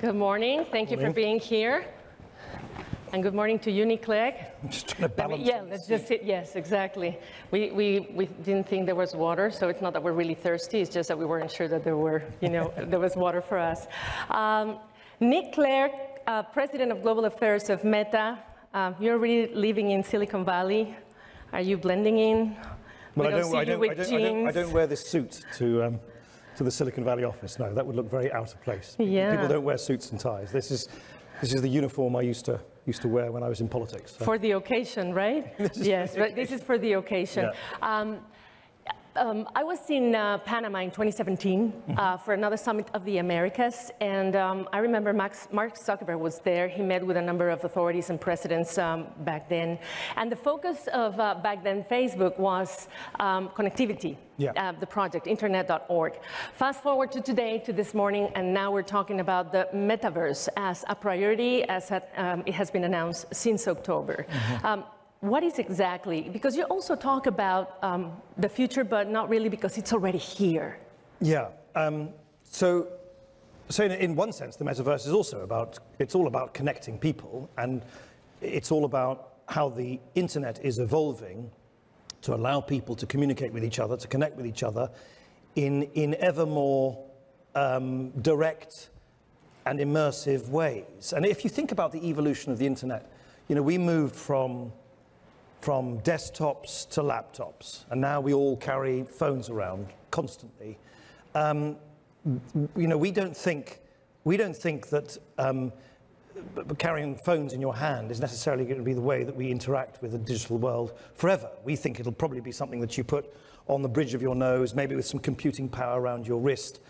Good morning. Thank you for being here. And good morning to you, Nick Clegg. I'm just trying to Let me- Yeah, let's just sit, yes, exactly. We, we, we didn't think there was water, so it's not that we're really thirsty, it's just that we weren't sure that there were, you know, there was water for us. Um, Nick Clegg, uh, President of Global Affairs of Meta, uh, you're really living in Silicon Valley. Are you blending in? Well, we I don't don't, see I don't, with I don't, I don't, I don't wear this suit to, um, to the Silicon Valley office. No, that would look very out of place. Yeah. People don't wear suits and ties. This is, this is the uniform I used to, used to wear when I was in politics. So. For the occasion, right? yes, but this is for the occasion. Um, um, I was in uh, Panama in 2017 uh, for another summit of the Americas, and um, I remember Max, Mark Zuckerberg was there. He met with a number of authorities and presidents um, back then, and the focus of uh, back then Facebook was um, connectivity. Yeah. Uh, the project, internet.org. Fast forward to today, to this morning, and now we're talking about the metaverse as a priority, as had, um, it has been announced since October. Um, what is exactly, because you also talk about um, the future, but not really because it's already here. Yeah. Um, so, so in, in one sense, the metaverse is also about, it's all about connecting people and it's all about how the internet is evolving to allow people to communicate with each other, to connect with each other in, in ever more um, direct and immersive ways. And if you think about the evolution of the internet, you know, we moved from from desktops to laptops, and now we all carry phones around constantly. Um, you know, we don't think we don't think that um, carrying phones in your hand is necessarily going to be the way that we interact with the digital world forever. We think it'll probably be something that you put on the bridge of your nose, maybe with some computing power around your wrist.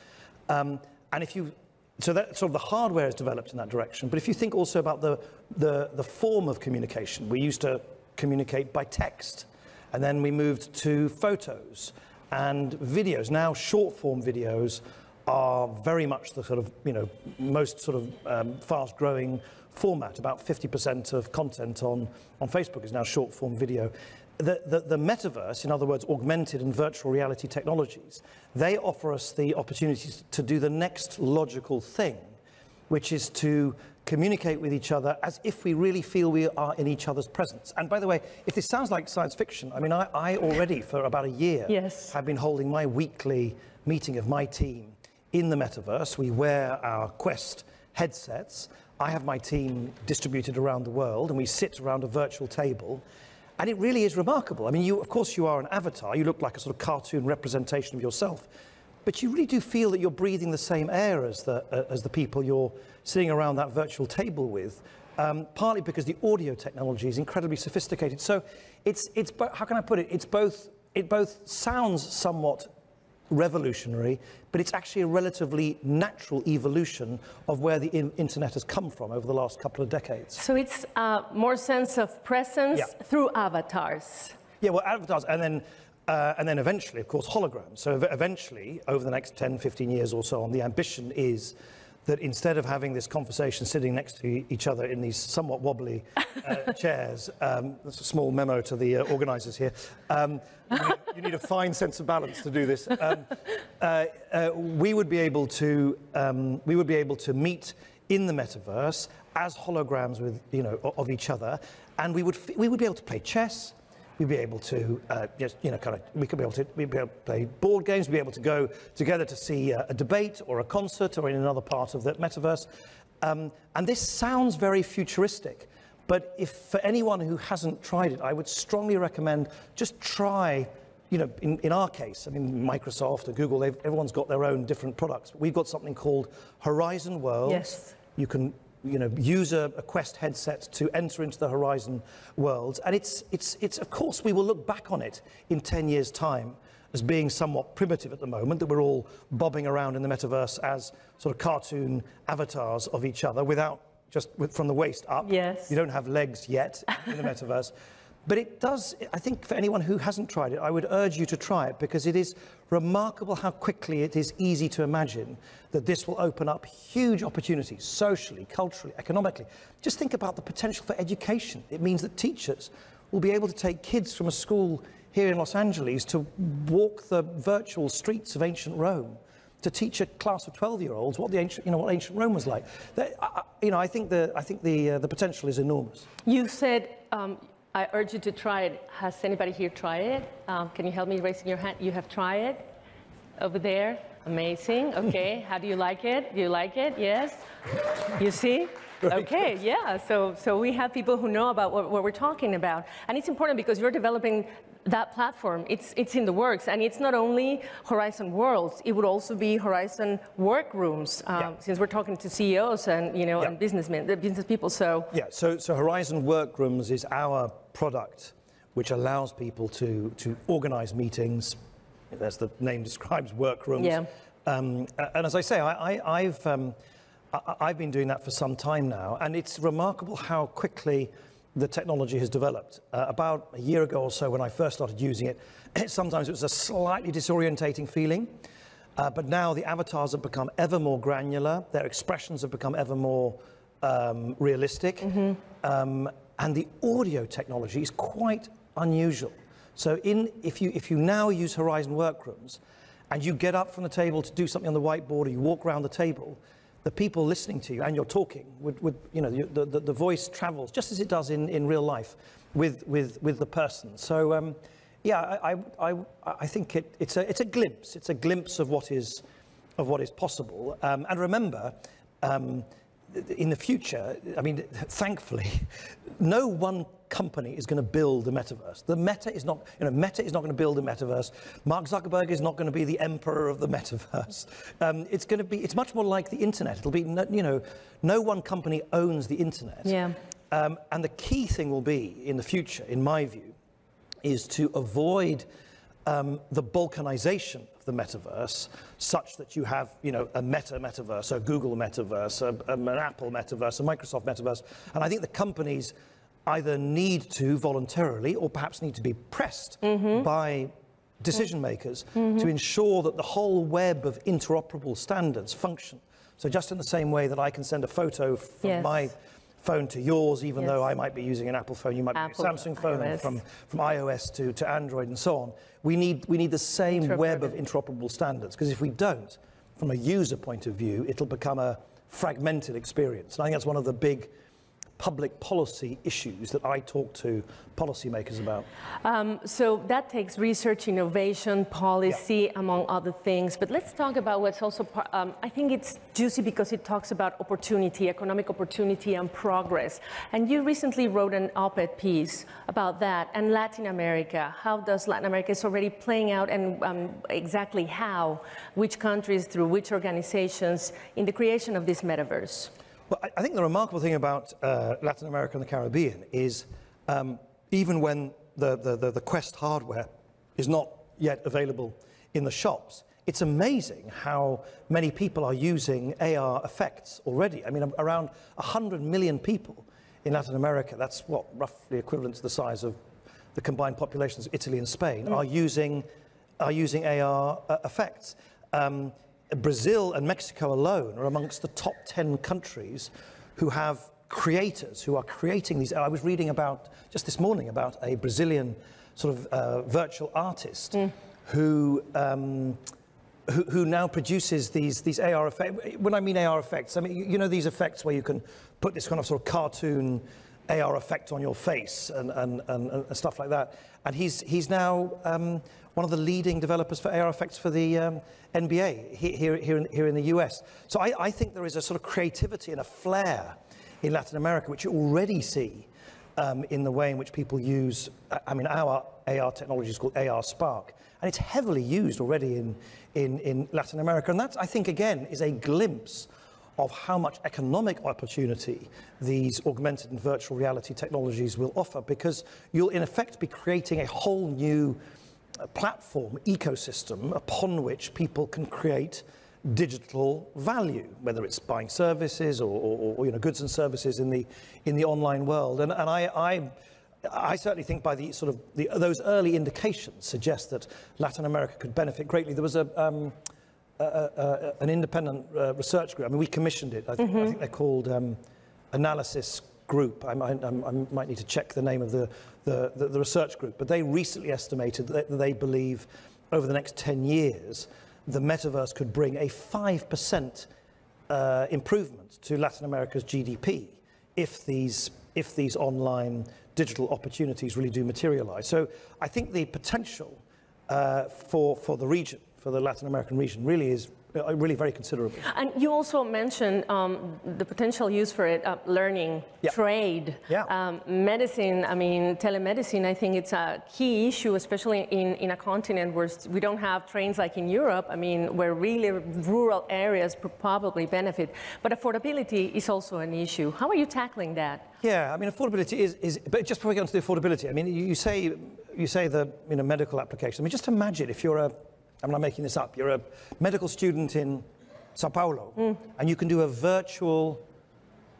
Um, and if you, so that sort of the hardware is developed in that direction. But if you think also about the, the, the form of communication, we used to communicate by text, and then we moved to photos and videos. Now short form videos are very much the sort of, you know, most sort of um, fast growing format. About 50% of content on, on Facebook is now short form video. The, the, the metaverse, in other words, augmented and virtual reality technologies, they offer us the opportunities to do the next logical thing, which is to communicate with each other as if we really feel we are in each other's presence. And by the way, if this sounds like science fiction, I mean, I, I already, for about a year, Yes. have been holding my weekly meeting of my team in the metaverse. We wear our Quest headsets. I have my team distributed around the world, and we sit around a virtual table. And it really is remarkable. I mean, you, of course, you are an avatar. You look like a sort of cartoon representation of yourself. But you really do feel that you're breathing the same air as the, uh, as the people you're sitting around that virtual table with, um, partly because the audio technology is incredibly sophisticated. So it's, it's how can I put it? It's both, it both sounds somewhat revolutionary, but it's actually a relatively natural evolution of where the in- internet has come from over the last couple of decades. So it's uh, more sense of presence Yeah. through avatars. Yeah, well, avatars, and then, uh, and then eventually, of course, holograms. So eventually, over the next 10, 15 years or so on, the ambition is that instead of having this conversation sitting next to each other in these somewhat wobbly uh, chairs, um, that's a small memo to the uh, organisers here, um, you, need, you need a fine sense of balance to do this. Um, uh, uh, we would be able to, um, we would be able to meet in the metaverse as holograms with, you know, of each other, and we would, f- we would be able to play chess, we'd be able to uh, just, you know, kind of, we could be able to, we'd be able to play board games, we'd be able to go together to see uh, a debate or a concert or in another part of the metaverse. Um, and this sounds very futuristic, but if for anyone who hasn't tried it, I would strongly recommend just try, you know, in, in our case, I mean, Microsoft or Google, everyone's got their own different products. We've got something called Horizon Worlds. Yes. You can you know, use a, a Quest headset to enter into the Horizon worlds. And it's, it's, it's, of course, we will look back on it in 10 years' time as being somewhat primitive at the moment, that we're all bobbing around in the metaverse as sort of cartoon avatars of each other without just with, from the waist up. Yes. You don't have legs yet in the metaverse. But it does, I think for anyone who hasn't tried it, I would urge you to try it because it is remarkable how quickly it is easy to imagine that this will open up huge opportunities socially, culturally, economically. Just think about the potential for education. It means that teachers will be able to take kids from a school here in Los Angeles to walk the virtual streets of ancient Rome to teach a class of 12-year-olds what the ancient, you know, what ancient Rome was like. That, I, you know, I think the, I think the, uh, the potential is enormous. You said, um, I urge you to try it. Has anybody here tried it? Um, can you help me raising your hand? You have tried it over there? Amazing. Okay. How do you like it? Do you like it? Yes? You see? Okay, yeah. So, so we have people who know about what, what, we're talking about. And it's important because you're developing that platform. It's, it's in the works. And it's not only Horizon Worlds, it would also be Horizon Workrooms, um, yeah. since we're talking to CEOs and, you know, yeah. and businessmen, the business people. So, yeah, so, so Horizon Workrooms is our product which allows people to, to organize meetings. As the name describes, workrooms. Yeah. Um, and as I say, I, have um, I've been doing that for some time now, and it's remarkable how quickly the technology has developed. Uh, about a year ago or so, when I first started using it, sometimes it was a slightly disorientating feeling. Uh, but now the avatars have become ever more granular, their expressions have become ever more um, realistic, mm-hmm. um, and the audio technology is quite unusual. So, in, if, you, if you now use Horizon Workrooms and you get up from the table to do something on the whiteboard or you walk around the table, the people listening to you and you're talking, would, would you know, the, the, the, voice travels just as it does in, in real life with, with, with the person. So, um, yeah, I, I, I think it, it's, a, it's a glimpse. It's a glimpse of what is, of what is possible. Um, and remember, um, in the future, I mean, thankfully, no one company is going to build the metaverse. The Meta is not, you know, Meta is not going to build a metaverse. Mark Zuckerberg is not going to be the emperor of the metaverse. Um, it's going to be, it's much more like the internet. It'll be, you know, no one company owns the internet. Yeah. Um, and the key thing will be in the future, in my view, is to avoid um, the balkanization the metaverse such that you have, you know, a meta metaverse, a Google metaverse, a, an Apple metaverse, a Microsoft metaverse. And I think the companies either need to voluntarily or perhaps need to be pressed mm-hmm. by decision makers mm-hmm. to ensure that the whole web of interoperable standards function. So just in the same way that I can send a photo from yes. my phone to yours, even yes. though I might be using an Apple phone, you might Apple, be a Samsung phone, iOS. from, from iOS to, to Android and so on. We need, we need the same web of interoperable standards, because if we don't, from a user point of view, it'll become a fragmented experience. And I think that's one of the big public policy issues that I talk to policymakers about? Um, so that takes research, innovation, policy, yeah. among other things. But let's talk about what's also, part, um, I think it's juicy because it talks about opportunity, economic opportunity and progress. And you recently wrote an op-ed piece about that and Latin America. How does Latin America is already playing out and um, exactly how, which countries through which organizations in the creation of this metaverse? Well, I think the remarkable thing about uh, Latin America and the Caribbean is um, even when the, the, the, the, Quest hardware is not yet available in the shops, it's amazing how many people are using AR effects already. I mean, around 100 million people in Latin America, that's what, roughly equivalent to the size of the combined populations of Italy and Spain, mm. are, using, are using AR uh, effects. Um, Brazil and Mexico alone are amongst the top 10 countries who have creators who are creating these. I was reading about just this morning about a Brazilian sort of uh, virtual artist mm. who, um, who, who now produces these these AR effects. When I mean AR effects, I mean you know these effects where you can put this kind of sort of cartoon AR effect on your face and, and, and, and stuff like that. And he's, he's now um, one of the leading developers for AR effects for the um, NBA here, here, in, here in the US. So I, I think there is a sort of creativity and a flair in Latin America, which you already see um, in the way in which people use, I mean, our AR technology is called AR Spark, and it's heavily used already in, in, in Latin America. And that, I think, again, is a glimpse of how much economic opportunity these augmented and virtual reality technologies will offer because you'll in effect be creating a whole new uh, platform ecosystem upon which people can create digital value, whether it's buying services or, or, or, you know, goods and services in the, in the online world. And, and I, I, I certainly think by the sort of the, those early indications suggest that Latin America could benefit greatly. There was a, um, an independent uh, research group. I mean, we commissioned it. I, th- mm-hmm. I think they're called um, Analysis Group. I, I, I, might need to check the name of the, the, the, the research group. But they recently estimated that they believe over the next 10 years the metaverse could bring a 5% uh, improvement to Latin America's GDP if these, if these online digital opportunities really do materialize. So I think the potential uh, for, for the region, for the Latin American region, really is uh, really very considerable. And you also mentioned um, the potential use for it, uh, learning, Yeah. trade, Yeah. um, medicine. I mean, telemedicine, I think it's a key issue, especially in, in a continent where we don't have trains like in Europe. I mean, where really rural areas probably benefit. But affordability is also an issue. How are you tackling that? Yeah, I mean, affordability is, is but just before we get onto the affordability, I mean, you, you say, you say the you know, medical application. I mean, just imagine if you're a, I'm not making this up, you're a medical student in Sao Paulo, and you can do a virtual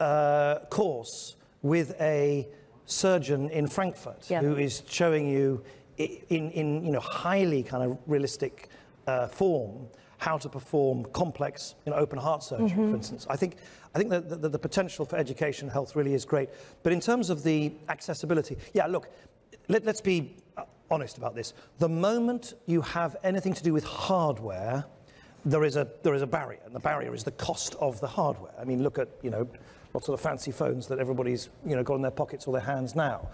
uh, course with a surgeon in Frankfurt Yeah. who is showing you in, in you know, highly kind of realistic uh, form how to perform complex you know, open heart surgery, for instance. I think, I think that the, the potential for education health really is great. But in terms of the accessibility, yeah, look, let, let's be honest about this. The moment you have anything to do with hardware, there is a there is a barrier, and the barrier is the cost of the hardware. I mean, look at you know lots of the fancy phones that everybody's you know got in their pockets or their hands now.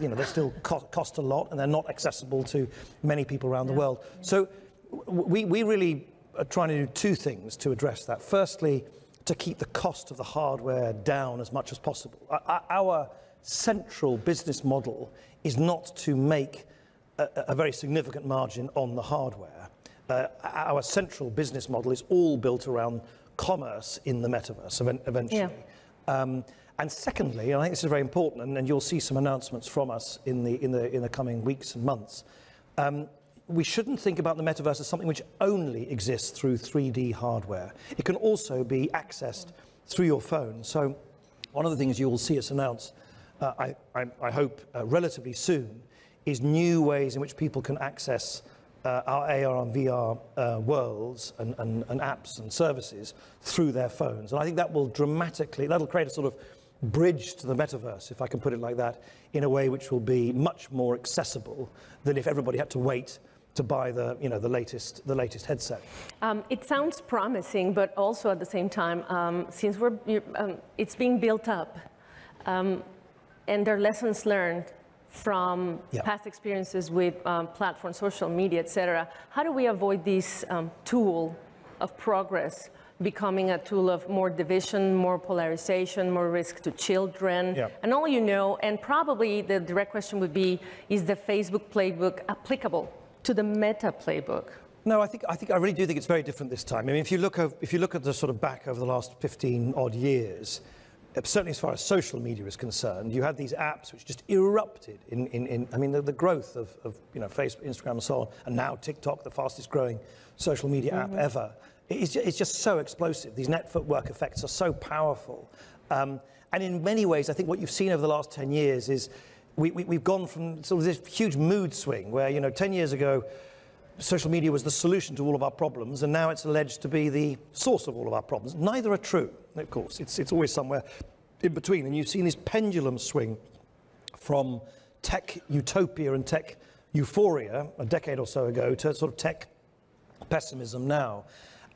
You know, they still co- cost a lot, and they're not accessible to many people around the world. So we we really are trying to do two things to address that. Firstly, to keep the cost of the hardware down as much as possible. Our central business model is not to make a, a very significant margin on the hardware. Uh, our central business model is all built around commerce in the metaverse event- eventually. Um, and secondly, and I think this is very important, and, and you'll see some announcements from us in the, in the, in the coming weeks and months. Um, we shouldn't think about the metaverse as something which only exists through 3D hardware. It can also be accessed through your phone. So, one of the things you will see us announce, uh, I, I, I hope uh, relatively soon, is new ways in which people can access uh, our AR and VR uh, worlds and, and, and apps and services through their phones. And I think that will dramatically, that'll create a sort of bridge to the metaverse, if I can put it like that, in a way which will be much more accessible than if everybody had to wait to buy the, you know, the, latest, the latest headset. Um, it sounds promising, but also at the same time, um, since we're, um, it's being built up, um, and there are lessons learned from Yeah. past experiences with um, platforms, social media, et cetera, how do we avoid this um, tool of progress becoming a tool of more division, more polarization, more risk to children? Yeah. And all you know, and probably the direct question would be, is the Facebook playbook applicable to the Meta playbook? No, I think, I think I really do think it's very different this time. I mean, if you look, if you look at the sort of back over the last 15 odd years, certainly as far as social media is concerned, you had these apps which just erupted in, in, in I mean, the, the growth of, of, you know, Facebook, Instagram and so on, and now TikTok, the fastest growing social media app ever. It's just, it's just so explosive. These network effects are so powerful. Um, and in many ways, I think what you've seen over the last 10 years is we, we, we've gone from sort of this huge mood swing where, you know, 10 years ago, social media was the solution to all of our problems, and now it's alleged to be the source of all of our problems. Neither are true, of course. It's, it's always somewhere in between. And you've seen this pendulum swing from tech utopia and tech euphoria a decade or so ago to sort of tech pessimism now.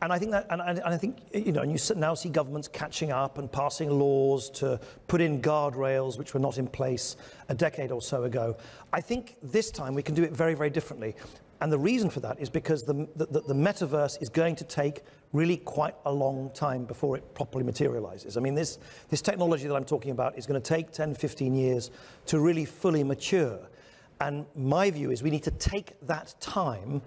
And I think that, and, and and I think, you know, and you now see governments catching up and passing laws to put in guardrails which were not in place a decade or so ago. I think this time we can do it very, very differently. And the reason for that is because the, the, the metaverse is going to take really quite a long time before it properly materializes. I mean, this, this technology that I'm talking about is going to take 10, 15 years to really fully mature. And my view is we need to take that time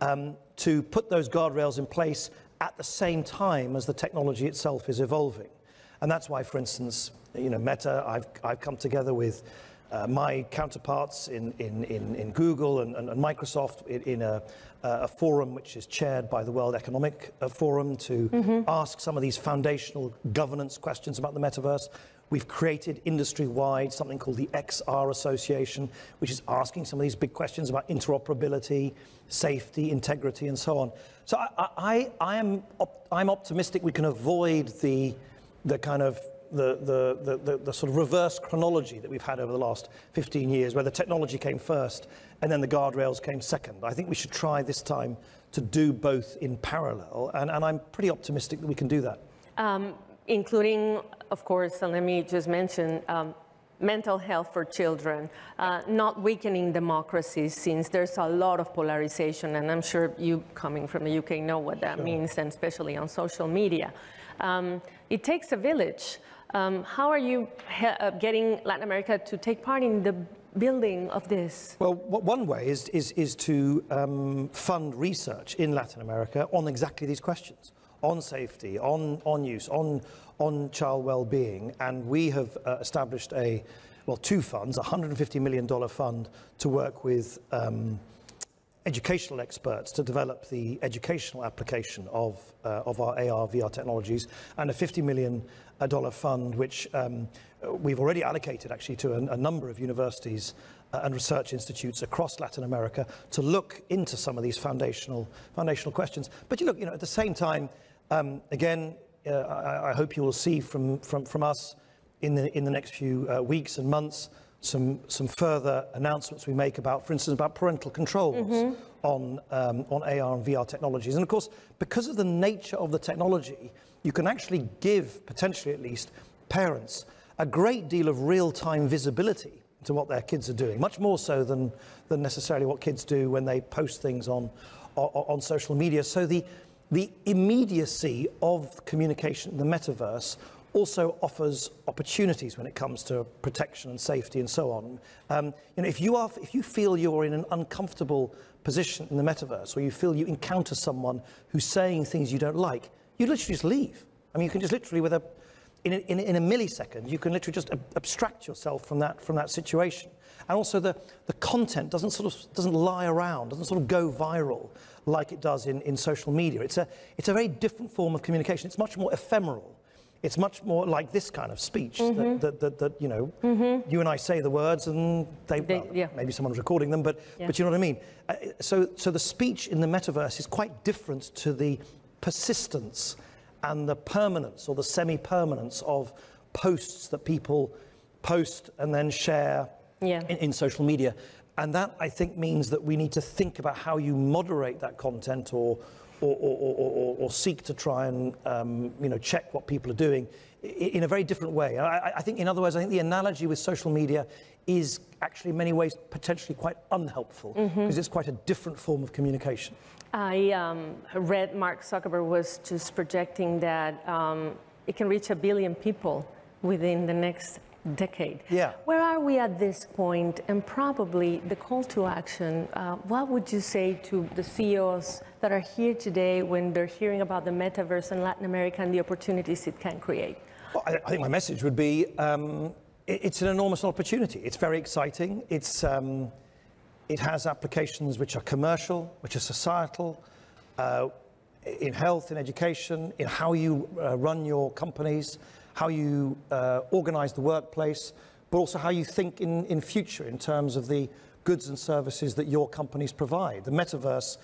um, to put those guardrails in place at the same time as the technology itself is evolving. And that's why, for instance, you know, Meta, I've, I've come together with uh, my counterparts in, in, in, in Google and, and, and Microsoft in, in a, a forum which is chaired by the World Economic uh, Forum to ask some of these foundational governance questions about the metaverse. We've created industry-wide something called the XR Association, which is asking some of these big questions about interoperability, safety, integrity, and so on. So I, I, I am op- I'm optimistic we can avoid the, the kind of the, the, the, the, sort of reverse chronology that we've had over the last 15 years, where the technology came first and then the guardrails came second. I think we should try this time to do both in parallel, and, and I'm pretty optimistic that we can do that. Um, including, of course, and let me just mention, um, mental health for children, uh, not weakening democracies since there's a lot of polarization, and I'm sure you coming from the UK know what that sure. means, and especially on social media. Um, it takes a village. Um, how are you uh, getting Latin America to take part in the building of this? Well, one way is, is, is to um, fund research in Latin America on exactly these questions, on safety, on, on use, on, on child well-being. And we have uh, established a, well, two funds, a $150 million fund to work with um, educational experts to develop the educational application of, uh, of our AR, VR technologies, and a $50 million uh, fund, which um, we've already allocated actually to a, a number of universities uh, and research institutes across Latin America to look into some of these foundational, foundational questions. But you look, you know, at the same time, um, again, uh, I, I, hope you will see from, from, from us in the, in the next few uh, weeks and months some, some further announcements we make about, for instance, about parental controls mm-hmm. on, um, on AR and VR technologies. And of course, because of the nature of the technology, you can actually give, potentially at least, parents a great deal of real-time visibility to what their kids are doing, much more so than, than necessarily what kids do when they post things on, on, on social media. So the, the immediacy of communication in the metaverse also offers opportunities when it comes to protection and safety and so on. Um, you know, if you, are, if you feel you're in an uncomfortable position in the metaverse, or you feel you encounter someone who's saying things you don't like, you literally just leave. I mean, you can just literally, with a, in a, in a, in a millisecond, you can literally just ab abstract yourself from that, from that situation. And also the, the content doesn't sort of doesn't lie around, doesn't sort of go viral like it does in, in social media. It's a, it's a very different form of communication. It's much more ephemeral. It's much more like this kind of speech mm -hmm. that, mm-hmm. that, that, that, you know, mm -hmm. you and I say the words and they, they well, yeah. maybe someone's recording them, but, yeah. but you know what I mean? Uh, so, so the speech in the metaverse is quite different to the persistence and the permanence or the semi-permanence of posts that people post and then share yeah. in, in social media. And that, I think, means that we need to think about how you moderate that content or, or, or, or, or seek to try and um, you know, check what people are doing in a very different way. I, I, think, in other words, I think the analogy with social media is actually in many ways potentially quite unhelpful because mm-hmm. it's quite a different form of communication. I um, read Mark Zuckerberg was just projecting that um, it can reach a billion people within the next decade. Yeah. Where are we at this point? And probably the call to action, uh, what would you say to the CEOs that are here today when they're hearing about the metaverse in Latin America and the opportunities it can create? Well, I, I think my message would be um, it, it's an enormous opportunity. It's very exciting. It's, um, it has applications which are commercial, which are societal, uh, in health, in education, in how you uh, run your companies, how you uh, organize the workplace, but also how you think in, in future in terms of the goods and services that your companies provide. The metaverse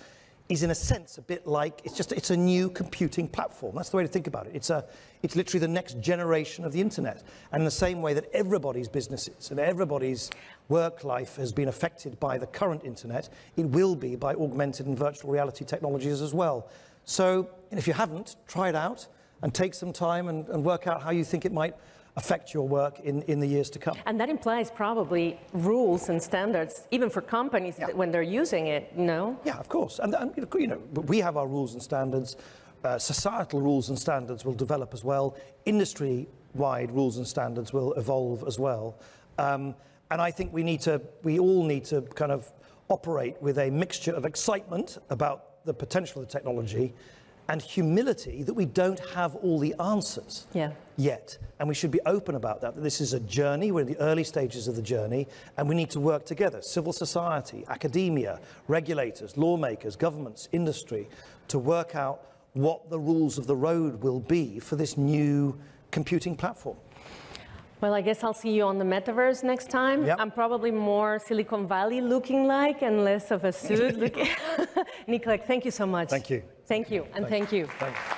is in a sense a bit like it's just it's a new computing platform. That's the way to think about it. It's a it's literally the next generation of the internet. And in the same way that everybody's businesses and everybody's work life has been affected by the current internet it will be by augmented and virtual reality technologies as well. So if you haven't try it out and take some time and, and work out how you think it might affect your work in, in the years to come. And that implies probably rules and standards, even for companies yeah. when they're using it, no? Yeah, of course. And, and you know, we have our rules and standards. Uh, societal rules and standards will develop as well. Industry-wide rules and standards will evolve as well. Um, and I think we need to, we all need to kind of operate with a mixture of excitement about the potential of the technology and humility that we don't have all the answers yeah. yet. And we should be open about that, that this is a journey, we're in the early stages of the journey, and we need to work together, civil society, academia, regulators, lawmakers, governments, industry, to work out what the rules of the road will be for this new computing platform. Well, I guess I'll see you on the metaverse next time. Yep. I'm probably more Silicon Valley looking like and less of a suit looking. Thank you so much. Thank you. Thank you, and thank you. Thank you.